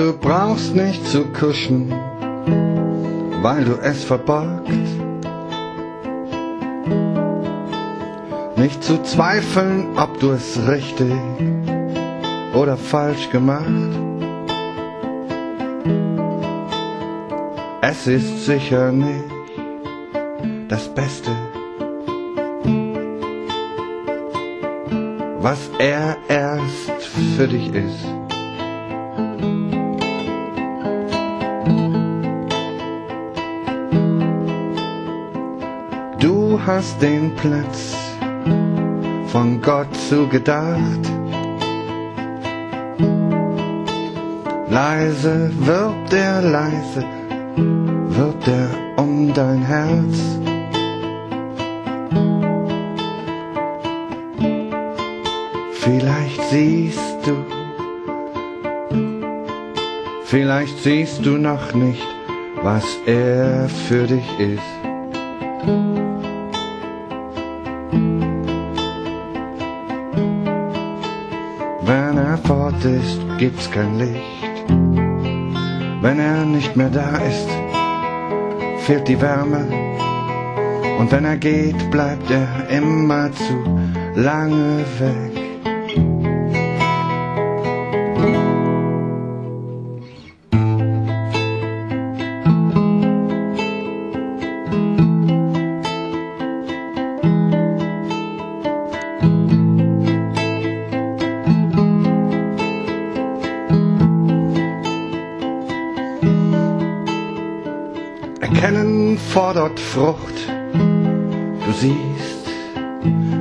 Du brauchst nicht zu kuschen, weil du es verborgt. Nicht zu zweifeln, ob du es richtig oder falsch gemacht. Es ist sicher nicht das Beste, was er erst für dich ist. Du hast den Platz von Gott zugedacht. Leise wirbt er, leise wirbt er um dein Herz. Vielleicht siehst du, vielleicht siehst du noch nicht, was er für dich ist. Wenn er fort ist, gibt's kein Licht. Wenn er nicht mehr da ist, fehlt die Wärme. Und wenn er geht, bleibt er immer zu lange weg. Erkennen fordert Frucht. Du siehst,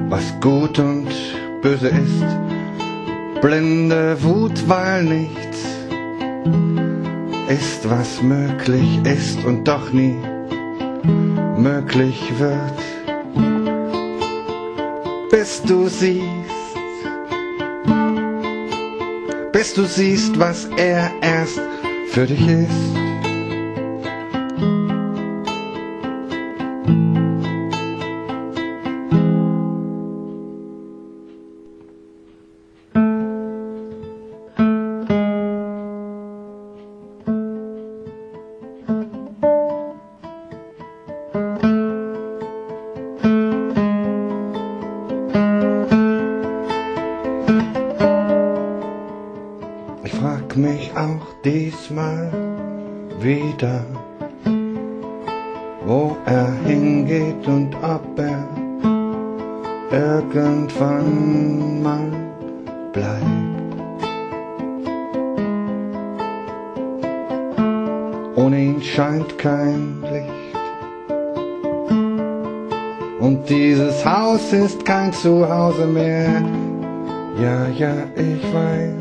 was gut und böse ist. Blinde Wut, weil nichts ist, was möglich ist und doch nie möglich wird. Bis du siehst, bis du siehst, was er erst für dich ist. Diesmal wieder, wo er hingeht und ob er irgendwann mal bleibt. Ohne ihn scheint kein Licht. Und dieses Haus ist kein Zuhause mehr. Ja, ja, ich weiß.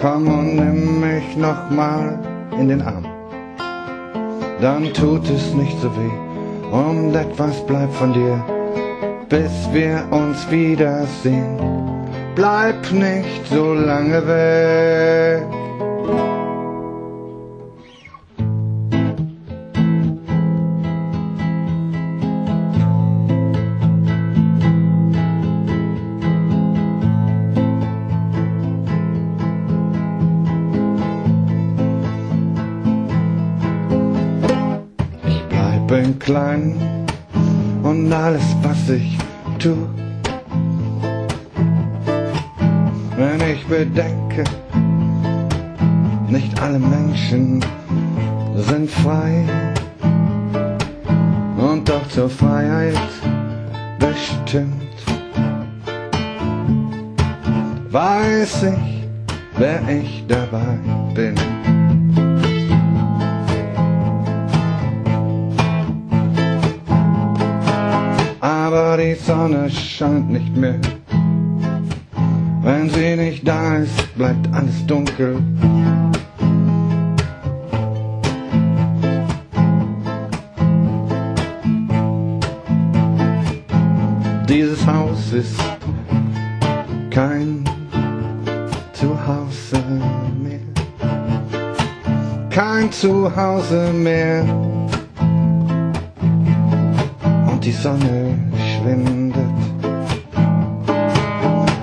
Komm und nimm mich nochmal in den Arm. Dann tut es nicht so weh und etwas bleibt von dir, bis wir uns wiedersehen. Bleib nicht so lange weg. Klein und alles, was ich tu. Wenn ich bedenke, nicht alle Menschen sind frei und doch zur Freiheit bestimmt. Weiß ich, wer ich dabei bin. Die Sonne scheint nicht mehr. Wenn sie nicht da ist, bleibt alles dunkel. Dieses Haus ist kein Zuhause mehr. Kein Zuhause mehr. Und die Sonne schwindet.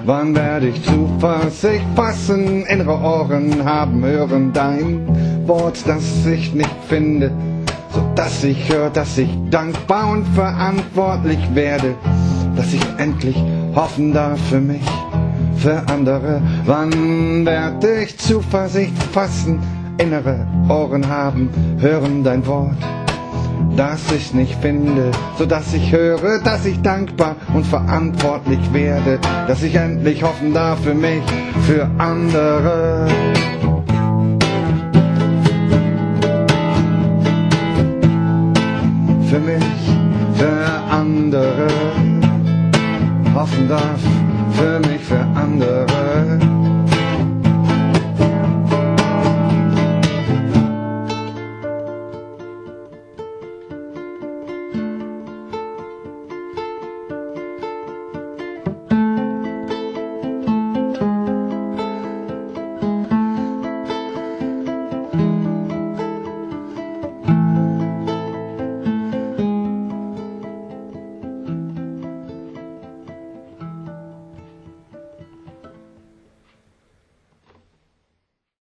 Wann werde ich Zuversicht fassen, innere Ohren haben, hören dein Wort, das ich nicht finde, so dass ich höre, dass ich dankbar und verantwortlich werde, dass ich endlich hoffen darf für mich, für andere. Wann werde ich Zuversicht fassen, innere Ohren haben, hören dein Wort, das ich nicht finde, so dass ich höre, dass ich dankbar und verantwortlich werde, dass ich endlich hoffen darf für mich, für andere. Für mich, für andere, hoffen darf für mich, für andere.